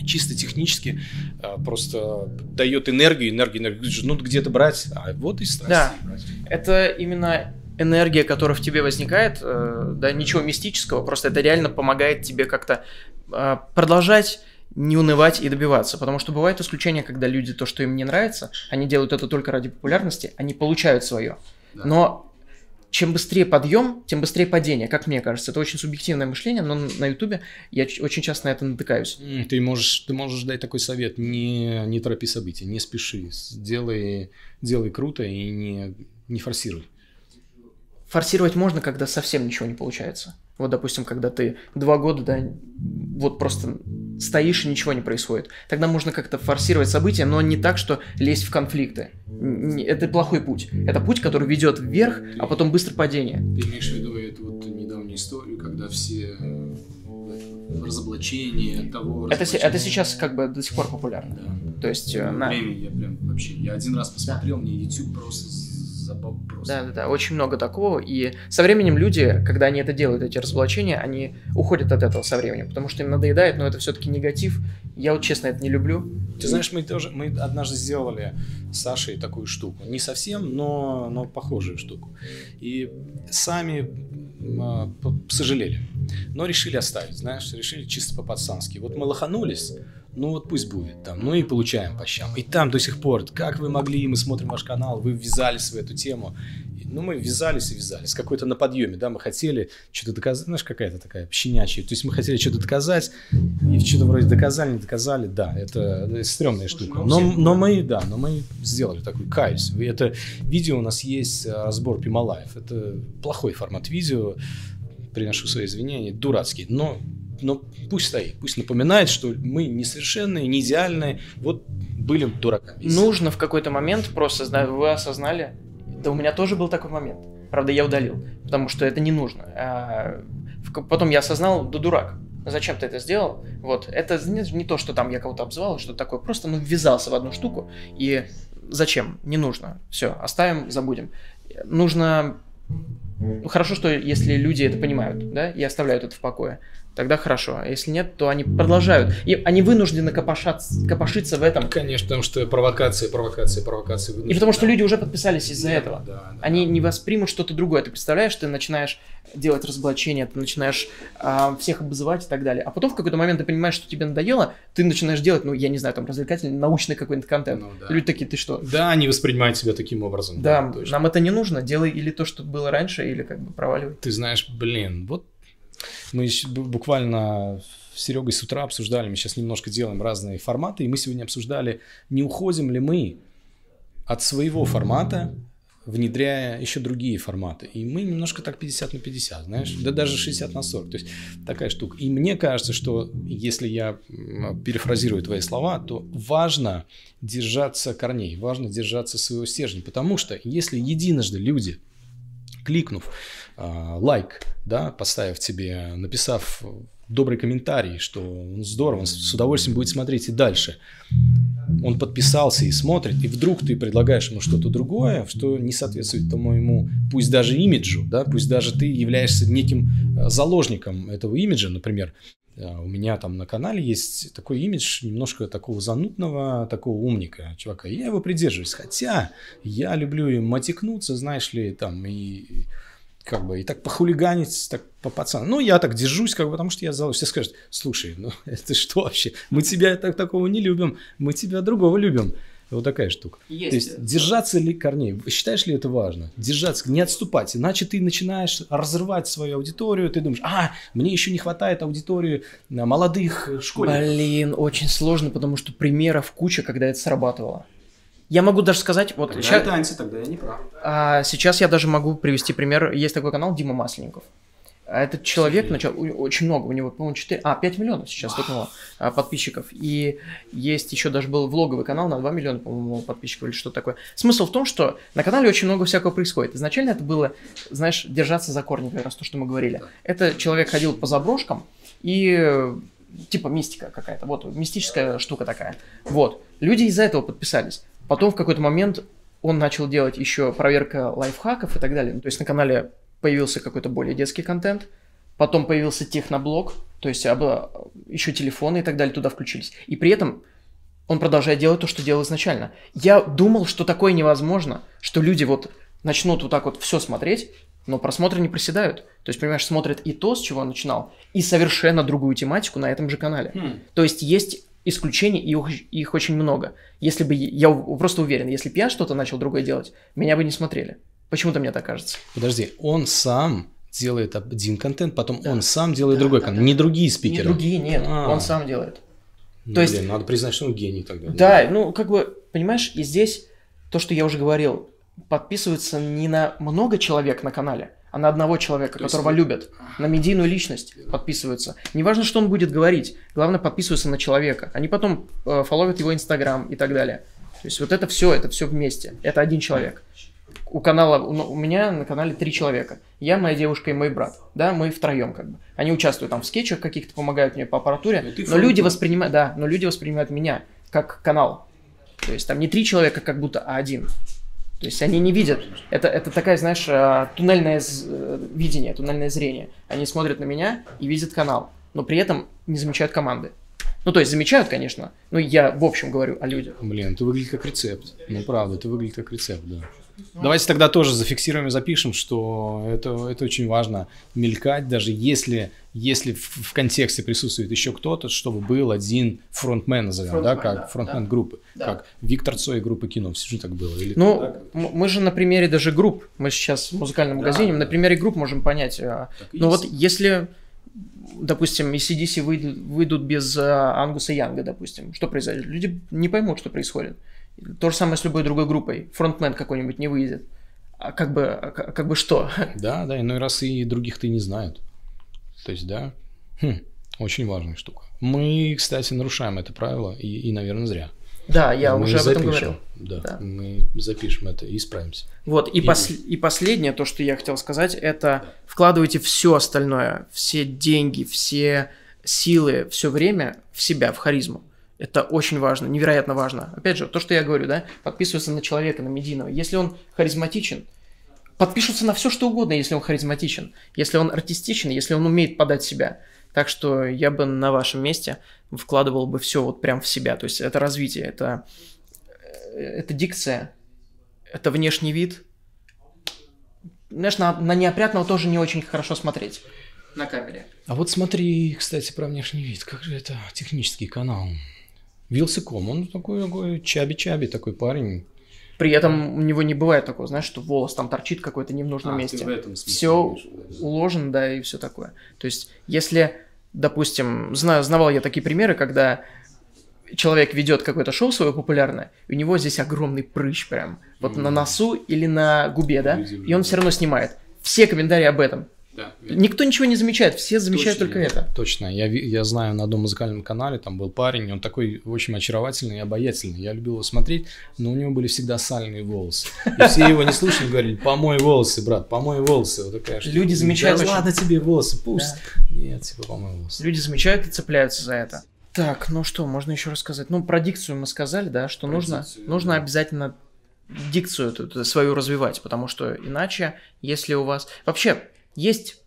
чисто технически э, просто дает энергию, энергию, энергию. Ну, где-то брать, а вот и страсть. Да, брать. это именно энергия, которая в тебе возникает, э, да, ничего мистического, просто это реально помогает тебе как-то продолжать не унывать и добиваться, потому что бывает исключение, когда люди то, что им не нравится, они делают это только ради популярности, они получают свое. Да. Но чем быстрее подъем, тем быстрее падение, как мне кажется. Это очень субъективное мышление, но на Ютубе я очень часто на это натыкаюсь. Ты можешь, ты можешь дать такой совет, не, не торопи события, не спеши, делай, делай круто и не, не форсируй. Форсировать можно, когда совсем ничего не получается. Вот, допустим, когда ты два года, да, вот просто стоишь и ничего не происходит. Тогда можно как-то форсировать события, но не так, что лезть в конфликты. Это плохой путь. Это путь, который ведет вверх, ты, а потом быстро падение. Ты имеешь в виду эту вот недавнюю историю, когда все э, разоблачения того... Это, это сейчас как бы до сих пор популярно. Да. То есть... Ну, на... Время я прям вообще... Я один раз посмотрел, да. мне YouTube просто забавно просто. Да, да, да, очень много такого. И со временем люди, когда они это делают, эти разоблачения, они уходят от этого со временем, потому что им надоедает, но это все-таки негатив. Я вот честно это не люблю. Ты знаешь, мы тоже, мы однажды сделали с Сашей такую штуку. Не совсем, но, но похожую штуку. И сами э, сожалели. Но решили оставить, знаешь, решили чисто по-пацански. Вот мы лоханулись, ну вот пусть будет там, ну и получаем по щам. И там до сих пор, как вы могли, мы смотрим ваш канал, вы ввязались в эту тему. Ну, мы ввязались и ввязались. Какой-то на подъеме, да, мы хотели что-то доказать, знаешь, какая-то такая щенячья. То есть мы хотели что-то доказать, и что-то вроде доказали, не доказали, да, это, стрёмная штука. Но, но мы, да, но мы сделали такой кайс. Это видео у нас есть, э, разбор Пималаев. Это плохой формат видео, приношу свои извинения, дурацкий, но но пусть стоит, пусть напоминает, что мы несовершенные, не идеальные, вот были дураками. Нужно в какой-то момент просто, вы осознали, да у меня тоже был такой момент, правда я удалил, потому что это не нужно. А потом я осознал, да дурак, зачем ты это сделал? Вот, это не, то, что там я кого-то обзывал, что такое, просто ну ввязался в одну штуку, и зачем? Не нужно. Все, оставим, забудем. Нужно ну, хорошо, что если люди это понимают, да, и оставляют это в покое. Тогда хорошо. А если нет, то они продолжают. И они вынуждены копошаться, копошиться в этом. Конечно, потому что провокации, провокации, провокации. И потому что люди уже подписались из-за да, этого. Да, да, они да. не воспримут что-то другое. Ты представляешь, ты начинаешь делать разоблачения, ты начинаешь а, всех обзывать и так далее. А потом в какой-то момент ты понимаешь, что тебе надоело, ты начинаешь делать, ну, я не знаю, там, развлекательный, научный какой-нибудь контент. Ну, да. Люди такие, ты что? Да, они воспринимают себя таким образом. Да, да нам это не нужно. Делай или то, что было раньше, или как бы проваливай. Ты знаешь, блин, вот мы буквально с Серегой с утра обсуждали, мы сейчас немножко делаем разные форматы, и мы сегодня обсуждали, не уходим ли мы от своего формата, внедряя еще другие форматы. И мы немножко так 50 на 50, знаешь, да даже 60 на 40. То есть такая штука. И мне кажется, что если я перефразирую твои слова, то важно держаться корней, важно держаться своего стержня. Потому что если единожды люди, кликнув лайк, да, поставив тебе, написав добрый комментарий, что он здорово, он с удовольствием будет смотреть и дальше. Он подписался и смотрит, и вдруг ты предлагаешь ему что-то другое, что не соответствует тому пусть даже имиджу, да, пусть даже ты являешься неким а, заложником этого имиджа, например, а, у меня там на канале есть такой имидж немножко такого занудного, такого умника чувака. Я его придерживаюсь. Хотя я люблю им матекнуться, знаешь ли, там, и как бы и так похулиганить, так по пацану. Ну, я так держусь, как бы, потому что я залог. Все скажут, слушай, ну <laughs> это что вообще? Мы тебя так, такого не любим, мы тебя другого любим. Вот такая штука. Есть. То есть держаться ли корней? Считаешь ли это важно? Держаться, не отступать. Иначе ты начинаешь разрывать свою аудиторию. Ты думаешь, а, мне еще не хватает аудитории молодых школьников. Блин, очень сложно, потому что примеров куча, когда это срабатывало. Я могу даже сказать, вот тогда сейчас... это анти, тогда я не прав. А, сейчас я даже могу привести пример. Есть такой канал Дима Масленников. Этот человек начал очень много, у него, по-моему, 4, а, 5 миллионов сейчас стукнуло а, подписчиков. И есть еще даже был влоговый канал на 2 миллиона, по-моему, подписчиков или что-то такое. Смысл в том, что на канале очень много всякого происходит. Изначально это было, знаешь, держаться за корни, как раз то, что мы говорили. Это человек ходил по заброшкам и типа мистика какая-то, вот, мистическая штука такая. Вот. Люди из-за этого подписались. Потом в какой-то момент он начал делать еще проверка лайфхаков и так далее. Ну, то есть на канале появился какой-то более детский контент, потом появился техноблог, то есть еще телефоны и так далее туда включились. И при этом он продолжает делать то, что делал изначально. Я думал, что такое невозможно, что люди вот начнут вот так вот все смотреть, но просмотры не проседают. То есть, понимаешь, смотрят и то, с чего он начинал, и совершенно другую тематику на этом же канале. Хм. То есть есть исключений, и их, их очень много. Если бы, я просто уверен, если бы я что-то начал другое делать, меня бы не смотрели. Почему-то мне так кажется. Подожди, он сам делает один контент, потом да. он сам делает да, другой да, контент, да. не другие спикеры. Не другие, нет, А-а-а. он сам делает. Ну, То блин, есть, надо признать, что он гений тогда. Да, ну как бы, понимаешь, и здесь то, что я уже говорил, подписывается не на много человек на канале, а на одного человека, То которого есть... любят, на медийную личность подписываются. Неважно, что он будет говорить, главное подписываться на человека. Они потом э, фолловят его инстаграм и так далее. То есть вот это все, это все вместе. Это один человек. У канала, у, у меня на канале три человека. Я, моя девушка и мой брат. Да, мы втроем как бы. Они участвуют там в скетчах каких-то, помогают мне по аппаратуре. Но, но люди воспринимают, да, но люди воспринимают меня как канал. То есть там не три человека, как будто, а один. То есть они не видят. Это, это такая, знаешь, э, туннельное э, видение, туннельное зрение. Они смотрят на меня и видят канал, но при этом не замечают команды. Ну, то есть замечают, конечно, но я в общем говорю о людях. Блин, это выглядит как рецепт. Ну, правда, это выглядит как рецепт, да. Давайте тогда тоже зафиксируем и запишем, что это, это очень важно мелькать, даже если, если в, в контексте присутствует еще кто-то, чтобы был один фронтмен, назовем, фронтмен, да, как да, фронтмен да. группы, да. как Виктор Цой группы кино, все же так было. Или ну, так? мы же на примере даже групп, мы сейчас в музыкальном магазине, да, на примере групп можем понять, а, так ну вот если допустим, ACDC выйдут, выйдут без а, Ангуса Янга, допустим, что произойдет? Люди не поймут, что происходит. То же самое с любой другой группой. Фронтмен какой-нибудь не выйдет. А как бы, а как бы что? <laughs> Да, да, иной раз и других-то и не знают. То есть, да, хм, очень важная штука. Мы, кстати, нарушаем это правило, и, и наверное, зря. Да, я мы уже об этом говорил. Да, да, мы запишем это и исправимся. Вот, и, и... Пос... и последнее, то, что я хотел сказать, это вкладывайте все остальное, все деньги, все силы, все время в себя, в харизму. Это очень важно, невероятно важно. Опять же, то, что я говорю, да, подписываться на человека, на медийного. Если он харизматичен, подпишутся на все, что угодно, если он харизматичен. Если он артистичен, если он умеет подать себя. Так что я бы на вашем месте вкладывал бы все вот прям в себя. То есть это развитие, это, э, это дикция, это внешний вид. Знаешь, на, на неопрятного тоже не очень хорошо смотреть на камере. А вот смотри, кстати, про внешний вид. Как же это технический канал? Вилсаком, он такой, такой чаби-чаби такой парень. При этом у него не бывает такого, знаешь, что волос там торчит какой-то не в нужном а, месте. Все уложено, да, и все такое. То есть, если, допустим, знаю, знавал я такие примеры, когда человек ведет какое-то шоу свое популярное, и у него здесь огромный прыщ прям, вот mm. на носу или на губе, да, и он все равно снимает. Все комментарии об этом. Да, Никто ничего не замечает, все замечают Точно, только это. Точно. Я, я знаю на одном музыкальном канале, там был парень, он такой очень очаровательный и обаятельный. Я любил его смотреть, но у него были всегда сальные волосы. И все его не слушали, говорили, помой волосы, брат, помой волосы. Вот такая штука. Люди замечают. Да ладно тебе волосы, пусть. Да. Нет, типа помой волосы. Люди замечают и цепляются за это. Так, ну что, можно еще рассказать? Ну, про дикцию мы сказали, да, что про нужно, дикцию, нужно да. обязательно дикцию эту, свою развивать, потому что иначе, если у вас... Вообще, есть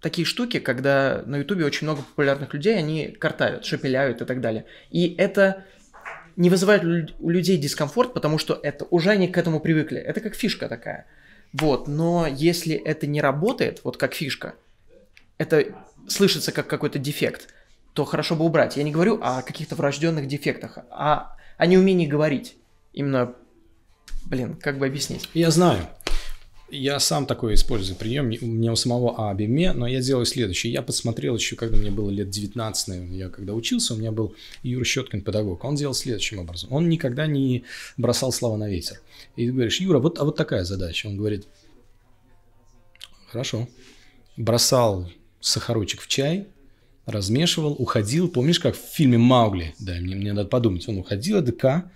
такие штуки, когда на Ютубе очень много популярных людей, они картают, шепеляют и так далее. И это не вызывает у людей дискомфорт, потому что это уже они к этому привыкли. Это как фишка такая. Вот, но если это не работает, вот как фишка, это слышится как какой-то дефект, то хорошо бы убрать. Я не говорю о каких-то врожденных дефектах, а о неумении говорить. Именно, блин, как бы объяснить? Я знаю. Я сам такой использую прием, у меня у самого А Абиме, но я делаю следующее. Я посмотрел еще, когда мне было лет 19, наверное, я когда учился, у меня был Юра Щеткин, педагог. Он делал следующим образом. Он никогда не бросал слова на ветер. И ты говоришь, Юра, вот, а вот такая задача. Он говорит, хорошо. Бросал сахарочек в чай, размешивал, уходил. Помнишь, как в фильме «Маугли»? Да, мне, мне надо подумать. Он уходил, АДК,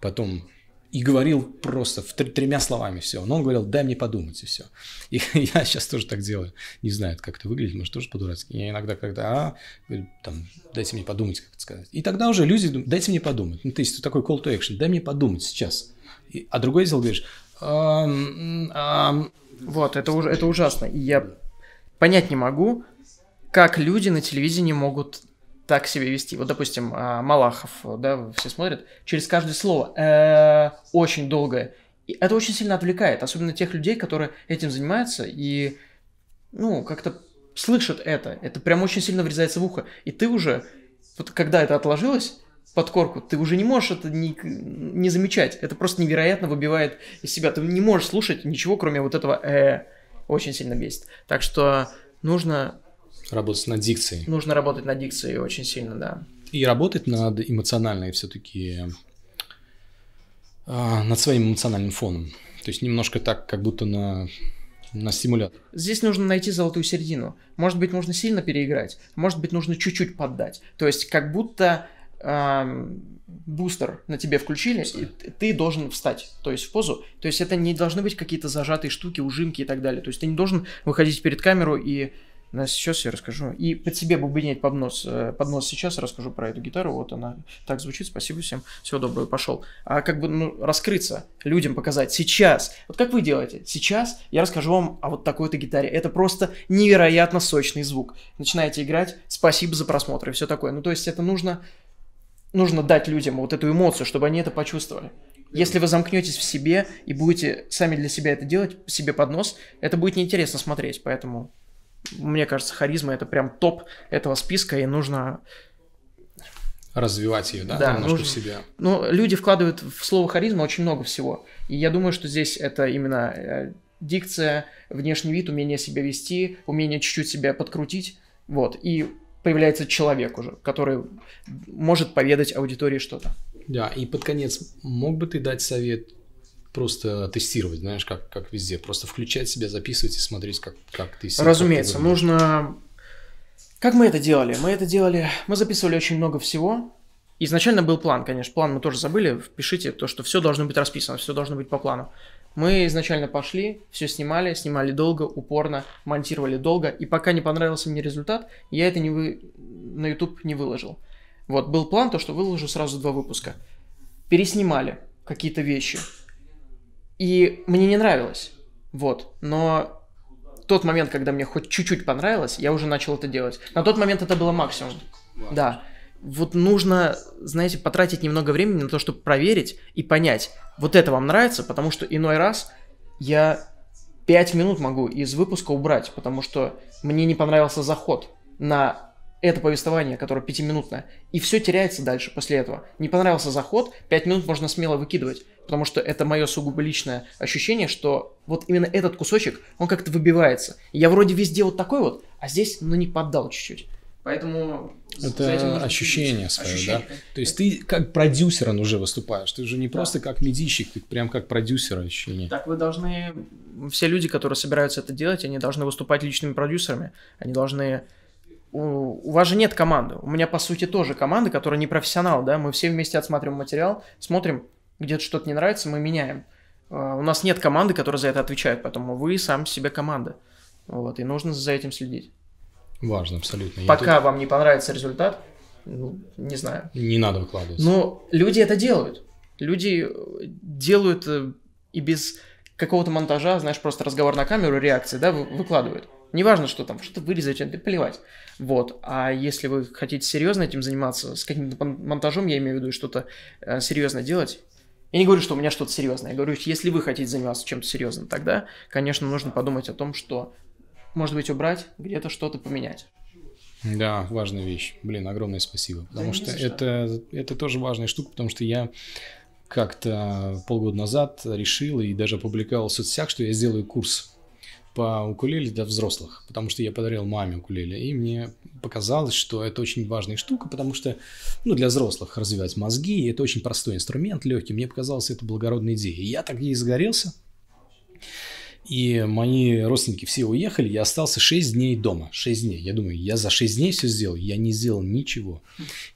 потом и говорил просто в тр- тремя словами все. Но он говорил, дай мне подумать, и все. И <laughs> я сейчас тоже так делаю. Не знаю, как это выглядит, может, тоже по-дурацки. Я иногда, когда, а, говорю, там, дайте мне подумать, как это сказать. И тогда уже люди думают, дайте мне подумать. Ну, то есть, такой call to action, дай мне подумать сейчас. И, а другой сделал, говоришь, ам, ам. вот, это, уже, это ужасно. И я понять не могу, как люди на телевидении могут так себя вести. Вот, допустим, а, Малахов, да, все смотрят, через каждое слово э, очень долгое. И это очень сильно отвлекает, особенно тех людей, которые этим занимаются и, ну, как-то слышат это. Это прям очень сильно врезается в ухо. И ты уже, вот когда это отложилось, под корку, ты уже не можешь это не, не замечать. Это просто невероятно выбивает из себя. Ты не можешь слушать ничего, кроме вот этого э, очень сильно бесит. Так что нужно Работать над дикцией. Нужно работать над дикцией очень сильно, да. И работать над эмоциональной все-таки, а, над своим эмоциональным фоном. То есть немножко так, как будто на на стимулятор. Здесь нужно найти золотую середину. Может быть, нужно сильно переиграть, может быть, нужно чуть-чуть поддать. То есть, как будто эм, бустер на тебе включили, и ты должен встать, то есть в позу. То есть, это не должны быть какие-то зажатые штуки, ужимки и так далее. То есть, ты не должен выходить перед камеру и сейчас я расскажу. И под себе бубнить под нос, э, под нос сейчас расскажу про эту гитару. Вот она так звучит. Спасибо всем. Всего доброго, пошел. А как бы ну, раскрыться, людям показать сейчас. Вот как вы делаете? Сейчас я расскажу вам о вот такой-то гитаре. Это просто невероятно сочный звук. Начинаете играть. Спасибо за просмотр и все такое. Ну, то есть это нужно, нужно дать людям вот эту эмоцию, чтобы они это почувствовали. Если вы замкнетесь в себе и будете сами для себя это делать, себе под нос, это будет неинтересно смотреть. Поэтому мне кажется, харизма это прям топ этого списка, и нужно развивать ее, да, да немножко нужно, в себя. Ну, люди вкладывают в слово харизма очень много всего. И я думаю, что здесь это именно э, дикция, внешний вид, умение себя вести, умение чуть-чуть себя подкрутить. Вот. И появляется человек уже, который может поведать аудитории что-то. Да, и под конец мог бы ты дать совет просто тестировать, знаешь, как, как везде. Просто включать себя, записывать и смотреть, как, как ты себя... Разумеется, нужно... Как мы это делали? Мы это делали... Мы записывали очень много всего. Изначально был план, конечно. План мы тоже забыли. Впишите то, что все должно быть расписано, все должно быть по плану. Мы изначально пошли, все снимали, снимали долго, упорно, монтировали долго, и пока не понравился мне результат, я это не вы... на YouTube не выложил. Вот, был план, то, что выложу сразу два выпуска. Переснимали какие-то вещи, и мне не нравилось. Вот. Но тот момент, когда мне хоть чуть-чуть понравилось, я уже начал это делать. На тот момент это было максимум. Да. Вот нужно, знаете, потратить немного времени на то, чтобы проверить и понять, вот это вам нравится, потому что иной раз я 5 минут могу из выпуска убрать, потому что мне не понравился заход на это повествование, которое пятиминутное, и все теряется дальше после этого. Не понравился заход, 5 минут можно смело выкидывать, потому что это мое сугубо личное ощущение, что вот именно этот кусочек, он как-то выбивается. Я вроде везде вот такой вот, а здесь, ну, не поддал чуть-чуть. Поэтому это ощущение свое, ощущение. да? То есть ты как продюсер уже выступаешь, ты уже не просто да. как медийщик, ты прям как продюсер ощущение. Так вы должны, все люди, которые собираются это делать, они должны выступать личными продюсерами, они должны у, у вас же нет команды. У меня, по сути, тоже команда, которая не профессионал, да, мы все вместе отсматриваем материал, смотрим, где-то что-то не нравится, мы меняем. Uh, у нас нет команды, которая за это отвечает, поэтому вы сам себе команда. Вот, и нужно за этим следить. Важно, абсолютно. Пока тут... вам не понравится результат, ну, не знаю. Не надо выкладывать. Но люди это делают. Люди э, делают э, и без какого-то монтажа, знаешь, просто разговор на камеру, реакции, да, выкладывают. Неважно, что там, что-то вырезать, это плевать. Вот. А если вы хотите серьезно этим заниматься, с каким-то монтажом, я имею в виду, что-то э, серьезно делать, я не говорю, что у меня что-то серьезное. Я говорю, если вы хотите заниматься чем-то серьезным, тогда, конечно, нужно подумать о том, что может быть, убрать, где-то что-то поменять. Да, важная вещь. Блин, огромное спасибо. Потому да, что это, это тоже важная штука, потому что я как-то полгода назад решил и даже опубликовал в соцсетях, что я сделаю курс по укулеле для взрослых, потому что я подарил маме укулеле, и мне показалось, что это очень важная штука, потому что, ну, для взрослых развивать мозги, это очень простой инструмент, легкий, мне показалось это благородной идеей. И я так ей загорелся, и мои родственники все уехали, я остался 6 дней дома. 6 дней. Я думаю, я за 6 дней все сделал, я не сделал ничего.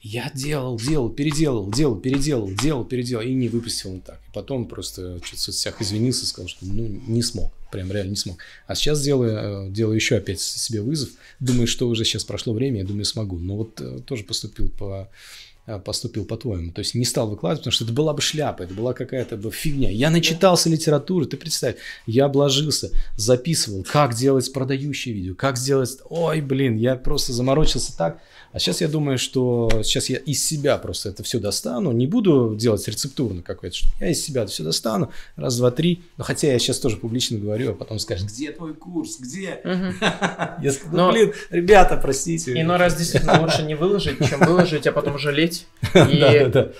Я делал, делал, переделал, делал, переделал, делал, переделал и не выпустил он так. И потом просто в соцсетях извинился, сказал, что ну не смог, прям реально не смог. А сейчас делаю, э, делаю еще опять себе вызов. Думаю, что уже сейчас прошло время, я думаю, смогу. Но вот э, тоже поступил по поступил по-твоему. То есть не стал выкладывать, потому что это была бы шляпа, это была какая-то бы фигня. Я начитался литературы, ты представь, я обложился, записывал, как делать продающие видео, как сделать... Ой, блин, я просто заморочился так. А сейчас я думаю, что сейчас я из себя просто это все достану. Не буду делать рецептурно какое-то, что я из себя это все достану. Раз, два, три. Но хотя я сейчас тоже публично говорю, а потом скажешь, где твой курс, где? <laughs> Я скажу, ну, блин, ребята, простите. Иной раз действительно лучше не выложить, чем выложить, а потом жалеть. <laughs> Да.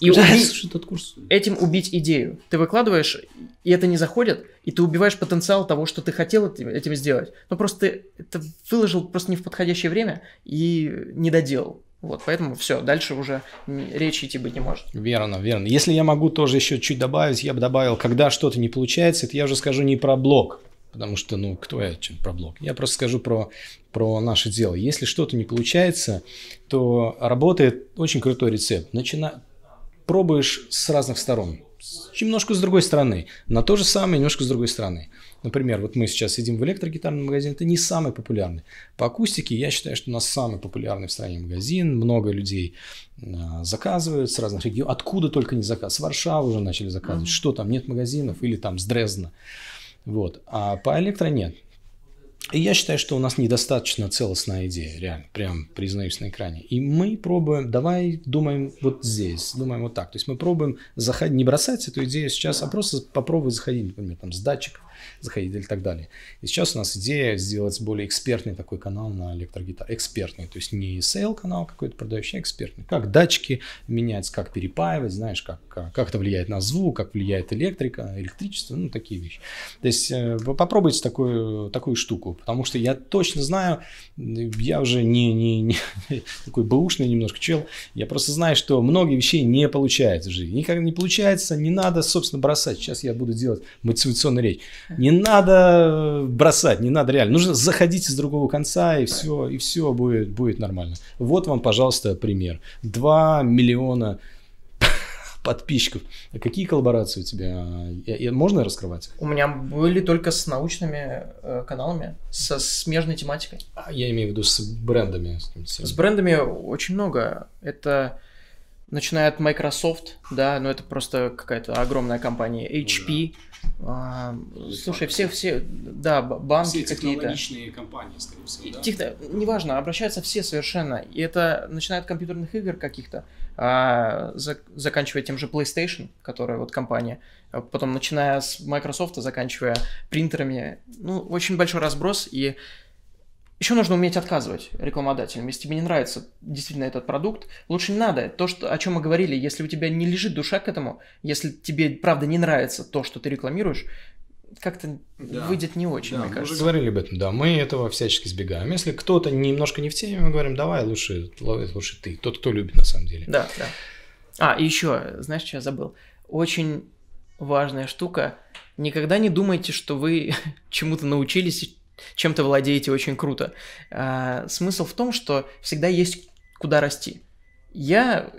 И этот курс. этим убить идею. Ты выкладываешь, и это не заходит, и ты убиваешь потенциал того, что ты хотел этим, этим сделать. Но просто ты это выложил просто не в подходящее время и не доделал. Вот, поэтому все, дальше уже речи идти быть не может. Верно, верно. Если я могу тоже еще чуть добавить, я бы добавил, когда что-то не получается, это я уже скажу не про блог, потому что, ну, кто я чем про блог? Я просто скажу про, про наше дело. Если что-то не получается, то работает очень крутой рецепт. Начина пробуешь с разных сторон, немножко с другой стороны, на то же самое, немножко с другой стороны. Например, вот мы сейчас сидим в электрогитарном магазине, это не самый популярный. По акустике я считаю, что у нас самый популярный в стране магазин, много людей а, заказывают с разных регионов, откуда только не заказ, с Варшавы уже начали заказывать, mm-hmm. что там, нет магазинов или там с Дрездена. Вот. А по электро нет. И я считаю, что у нас недостаточно целостная идея, реально, прям признаюсь на экране. И мы пробуем, давай думаем вот здесь, думаем вот так. То есть мы пробуем заходить, не бросать эту идею сейчас, а просто попробовать заходить, например, там с датчиков заходить и так далее. И сейчас у нас идея сделать более экспертный такой канал на электрогитаре. Экспертный, то есть не sale канал какой-то продающий, а экспертный. Как датчики менять, как перепаивать, знаешь, как, как, как это влияет на звук, как влияет электрика, электричество, ну, такие вещи. То есть э, попробуйте такую, такую штуку, потому что я точно знаю, я уже не, не, не <laughs> такой бэушный немножко чел, я просто знаю, что многие вещей не получается в жизни. Никогда не получается, не надо, собственно, бросать. Сейчас я буду делать мотивационную речь. Не надо бросать, не надо реально. Нужно заходить с другого конца, и все, и все будет, будет нормально. Вот вам, пожалуйста, пример. 2 миллиона <laughs> подписчиков. А какие коллаборации у тебя? Можно раскрывать? У меня были только с научными э, каналами, со смежной тематикой. А, я имею в виду с брендами. С брендами очень много. Это начиная от Microsoft, да, ну это просто какая-то огромная компания, HP, а, слушай, все, все, да, банки все какие-то. компании, скорее всего, да? Техно, неважно, обращаются все совершенно. И это начинает от компьютерных игр каких-то, а, за, заканчивая тем же PlayStation, которая вот компания, а потом начиная с Microsoft, заканчивая принтерами. Ну, очень большой разброс, и еще нужно уметь отказывать рекламодателям. Если тебе не нравится действительно этот продукт, лучше не надо. То, что, о чем мы говорили, если у тебя не лежит душа к этому, если тебе правда не нравится то, что ты рекламируешь, как-то да. выйдет не очень, да, мне мы кажется. уже говорили об этом, да, мы этого всячески избегаем. Если кто-то немножко не в теме, мы говорим, давай лучше, лучше ты, тот, кто любит на самом деле. Да, да. А, и еще, знаешь, что я забыл? Очень важная штука. Никогда не думайте, что вы <laughs> чему-то научились чем-то владеете очень круто. А, смысл в том, что всегда есть куда расти. Я...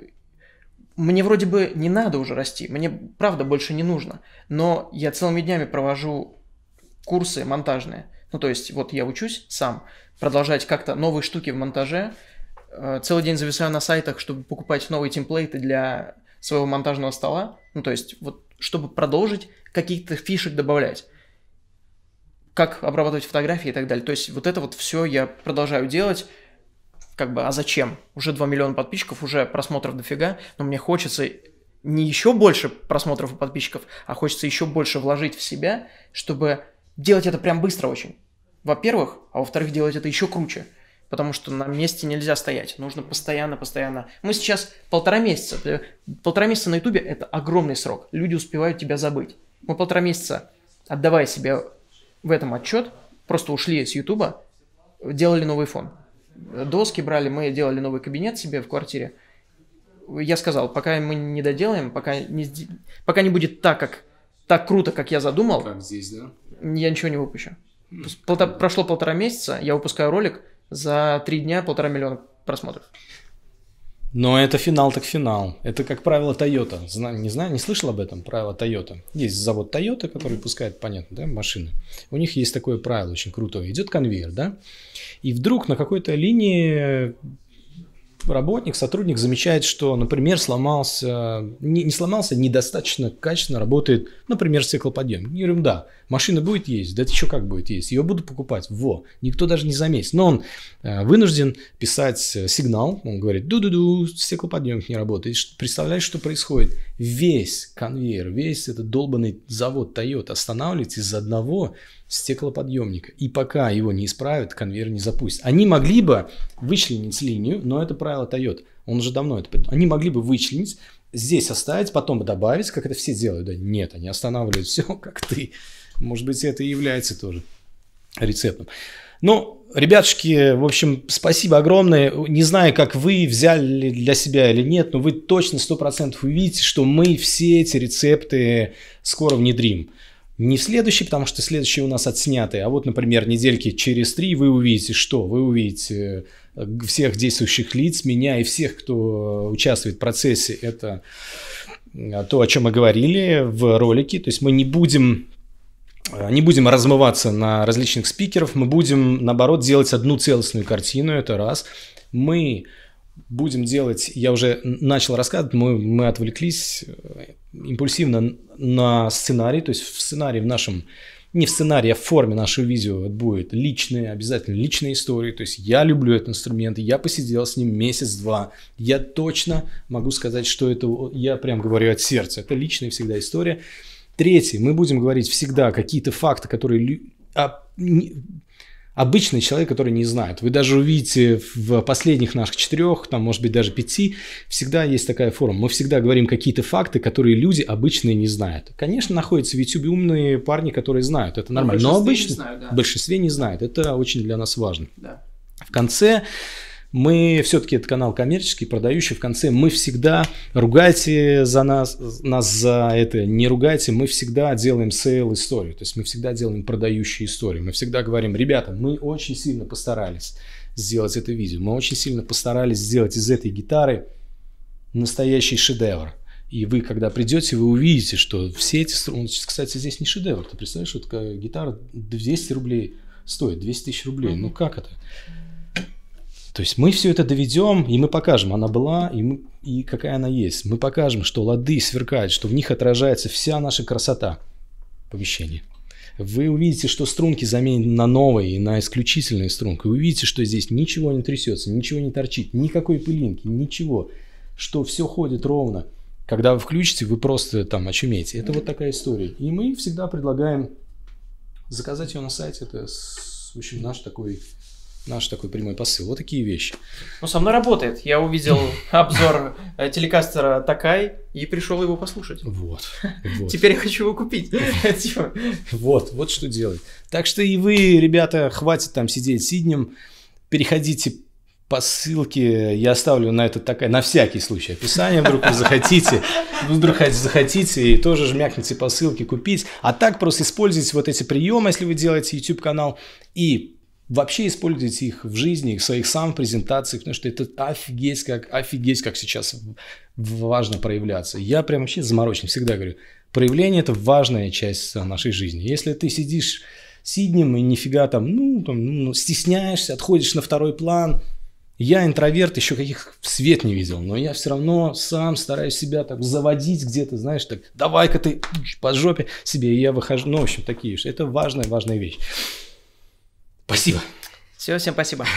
Мне вроде бы не надо уже расти, мне правда больше не нужно, но я целыми днями провожу курсы монтажные. Ну, то есть, вот я учусь сам продолжать как-то новые штуки в монтаже, а, целый день зависаю на сайтах, чтобы покупать новые темплейты для своего монтажного стола, ну, то есть, вот, чтобы продолжить каких-то фишек добавлять как обрабатывать фотографии и так далее. То есть вот это вот все я продолжаю делать. Как бы, а зачем? Уже 2 миллиона подписчиков, уже просмотров дофига, но мне хочется не еще больше просмотров и подписчиков, а хочется еще больше вложить в себя, чтобы делать это прям быстро очень. Во-первых, а во-вторых, делать это еще круче. Потому что на месте нельзя стоять. Нужно постоянно, постоянно. Мы сейчас полтора месяца. Полтора месяца на Ютубе – это огромный срок. Люди успевают тебя забыть. Мы полтора месяца, отдавая себе в этом отчет, просто ушли с Ютуба, делали новый фон. Доски брали, мы делали новый кабинет себе в квартире. Я сказал, пока мы не доделаем, пока не, пока не будет так, как так круто, как я задумал, как здесь, да? я ничего не выпущу. Полта, прошло полтора месяца, я выпускаю ролик, за три дня полтора миллиона просмотров. Но это финал так финал. Это, как правило, Toyota. Не знаю, не слышал об этом, правило Toyota. Есть завод Toyota, который выпускает, понятно, да, машины. У них есть такое правило очень крутое. Идет конвейер, да, и вдруг на какой-то линии работник, сотрудник замечает, что, например, сломался, не, не сломался, недостаточно качественно работает, например. Я говорю, да, машина будет есть, да это еще как будет есть, ее буду покупать, во, никто даже не заметит. Но он э, вынужден писать сигнал, он говорит, ду-ду-ду, стеклоподъемник не работает. Представляешь, что происходит? Весь конвейер, весь этот долбанный завод Toyota останавливается из-за одного стеклоподъемника. И пока его не исправят, конвейер не запустят. Они могли бы вычленить линию, но это правило Toyota. Он уже давно это... Они могли бы вычленить, здесь оставить, потом добавить, как это все делают. Да нет, они останавливают все, <laughs> как ты. Может быть, это и является тоже рецептом. Ну, ребятушки, в общем, спасибо огромное. Не знаю, как вы взяли для себя или нет, но вы точно 100% увидите, что мы все эти рецепты скоро внедрим. Не в следующий, потому что следующий у нас отснятый, а вот, например, недельки через три вы увидите что? Вы увидите э, всех действующих лиц, меня и всех, кто участвует в процессе. Это э, то, о чем мы говорили в ролике. То есть мы не будем не будем размываться на различных спикеров, мы будем, наоборот, делать одну целостную картину, это раз. Мы будем делать, я уже начал рассказывать, мы, мы отвлеклись э, импульсивно на сценарий, то есть в сценарии в нашем, не в сценарии, а в форме нашего видео будет личные, обязательно личные истории, то есть я люблю этот инструмент, я посидел с ним месяц-два, я точно могу сказать, что это, я прям говорю от сердца, это личная всегда история. Третье, мы будем говорить всегда какие-то факты, которые а, обычный человек, который не знает. Вы даже увидите в последних наших четырех, там, может быть, даже пяти, всегда есть такая форма. Мы всегда говорим какие-то факты, которые люди обычные не знают. Конечно, находятся в YouTube умные парни, которые знают, это нормально. Но, Но обычно знают, да. в большинстве не знают. Это очень для нас важно. Да. В конце мы все-таки это канал коммерческий, продающий. В конце мы всегда ругайте за нас, нас за это, не ругайте. Мы всегда делаем sale историю. То есть мы всегда делаем продающие истории. Мы всегда говорим, ребята, мы очень сильно постарались сделать это видео. Мы очень сильно постарались сделать из этой гитары настоящий шедевр. И вы, когда придете, вы увидите, что все эти струны... Кстати, здесь не шедевр. Ты представляешь, что такая гитара 200 рублей стоит, 200 тысяч рублей. Ну как это? То есть мы все это доведем, и мы покажем, она была, и мы и какая она есть. Мы покажем, что лады сверкают, что в них отражается вся наша красота помещения. Вы увидите, что струнки заменены на новые на исключительные струнки. Вы увидите, что здесь ничего не трясется, ничего не торчит, никакой пылинки, ничего. Что все ходит ровно. Когда вы включите, вы просто там очумеете. Это вот такая история. И мы всегда предлагаем заказать ее на сайте. Это, в общем, наш такой Наш такой прямой посыл. Вот такие вещи. Ну, со мной работает. Я увидел <laughs> обзор э, телекастера Такай и пришел его послушать. Вот. <laughs> вот. Теперь я хочу его купить. <laughs> Типа. Вот, вот что делать. Так что и вы, ребята, хватит там сидеть сиднем. Переходите по ссылке я оставлю на это такая, на всякий случай описание, вдруг вы захотите, вдруг захотите и тоже жмякните по ссылке купить. А так просто используйте вот эти приемы, если вы делаете YouTube канал, и вообще используйте их в жизни, в своих сам презентациях, потому что это офигеть как, офигеть как сейчас важно проявляться. Я прям вообще заморочен, всегда говорю, проявление – это важная часть нашей жизни. Если ты сидишь сиднем и нифига там, ну, там, ну, стесняешься, отходишь на второй план, я интроверт, еще каких свет не видел, но я все равно сам стараюсь себя так заводить где-то, знаешь, так, давай-ка ты по жопе себе, и я выхожу, ну, в общем, такие, это важная, важная вещь. Спасибо. Все, всем спасибо.